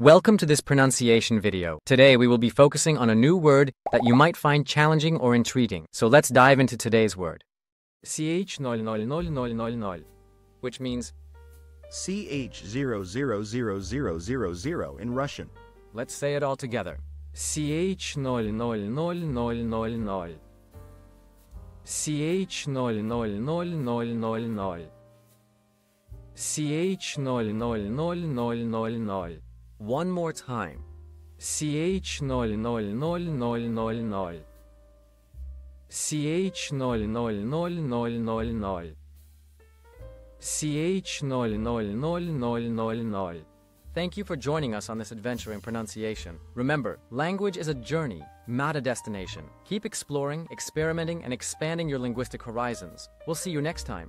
Welcome to this pronunciation video. Today we will be focusing on a new word that you might find challenging or intriguing. So let's dive into today's word. CH00000, which means CH000000 in Russian. Let's say it all together. CH0000000. CH0000000. CH0000000. One more time. CH0000000. CH0000000. CH0000000. Thank you for joining us on this adventure in pronunciation. Remember, language is a journey, not a destination. Keep exploring, experimenting, and expanding your linguistic horizons. We'll see you next time.